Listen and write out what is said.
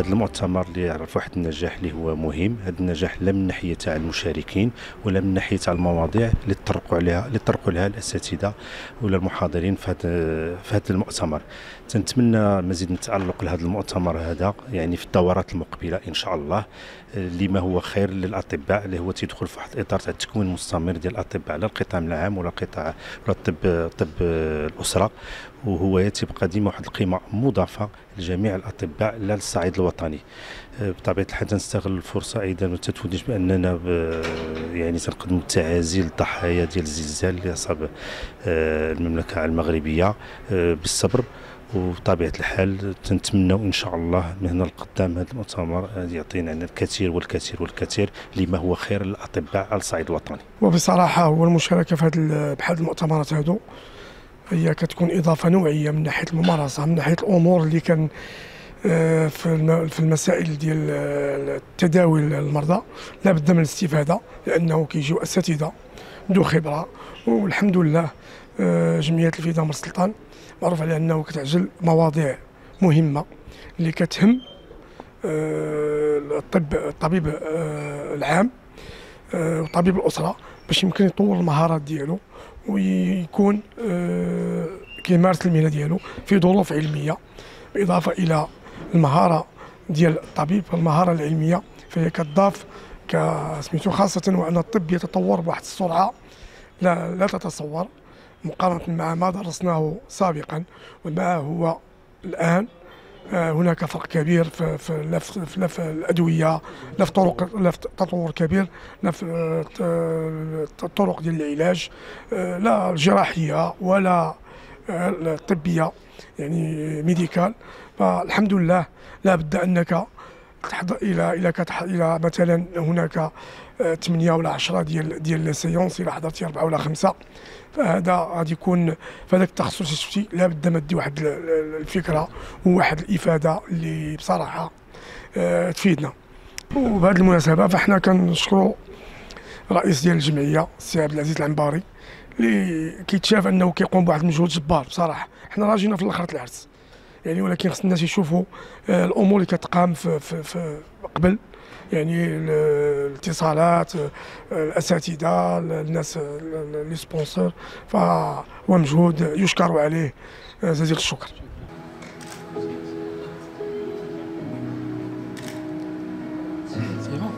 هذا المؤتمر اللي يعرف واحد النجاح اللي هو مهم. هذا النجاح لا من ناحية تاع المشاركين ولا من ناحية تاع المواضيع اللي تطرقوا عليها اللي طرقوا لها الأساتذة ولا المحاضرين في هذا في هذا المؤتمر. تنتمنى مزيد من التالق لهذا المؤتمر هذا يعني في الدورات المقبلة إن شاء الله. لما هو خير للأطباء اللي هو تيدخل في واحد الاطار تاع التكوين المستمر ديال الأطباء لا القطاع العام ولا قطاع ولا الطب طب الأسرة. وهو تيبقى ديما واحد القيمة مضافة لجميع الأطباء لا للصعيد الوطني بطبيعة الحال تنستغل الفرصة أيضا وتتفوتش بأننا يعني تنقدموا التعازي للضحايا ديال الزلزال اللي أصاب المملكة المغربية بالصبر وبطبيعة الحال تنتمنوا إن شاء الله من هنا لقدام هذا المؤتمر يعطينا الكثير والكثير والكثير لما هو خير للأطباء على الصعيد الوطني. وبصراحة هو المشاركة في هذه بحال المؤتمرات هذو هي كتكون إضافة نوعية من ناحية الممارسة من ناحية الأمور اللي كان في في المسائل ديال تداوي المرضى لابد من الاستفادة لأنه كيجيو أساتذة ذو خبرة والحمد لله جمعية الفداء مر السلطان معروف على أنه كتعجل مواضيع مهمة اللي كتهم الطب الطبيب العام وطبيب الأسرة باش يمكن يطور المهارات ديالو ويكون كيمارس المهنة ديالو في ظروف علمية بالاضافه إلى المهارة ديال الطبيب المهارة العلمية. فهي كتضاف كسميتو خاصة وأن الطب يتطور بواحد السرعة لا لا تتصور. مقارنة مع ما درسناه سابقا وما هو الآن هناك فرق كبير في في في, الأدوية لا في طرق لا في تطور كبير لا في الطرق ديال العلاج لا الجراحيه ولا الطبيه يعني médical فالحمد لله لا بد أنك تحضر إلى إلى إلى مثلا هناك 8 ولا 10 ديال ديال séances إلى حضرتي 4 ولا 5 فهذا غادي يكون في هذاك التخصص اللي شفتي لابد ما دي واحد الفكرة وواحد الإفادة اللي بصراحة آه تفيدنا. وبهذه المناسبة فإحنا كنشكروا رئيس ديال الجمعية السي عبد العزيز العنباري اللي كيتشاف أنه كيقوم بواحد المجهود جبار بصراحة. حنا راجينا في الآخر العرس يعني ولكن خص الناس يشوفوا الأمور اللي كتقام في, في, في قبل. يعني الاتصالات الأساتذة الناس لي sponsors. فهو مجهود يشكر عليه جزيل الشكر. C'est bon